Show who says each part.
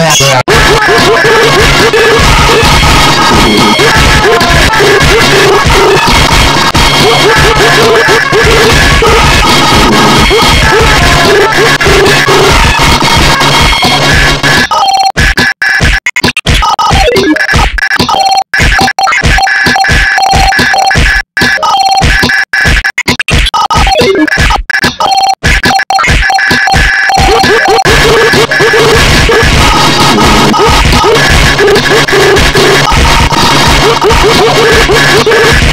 Speaker 1: Yeah.
Speaker 2: Oh, my God.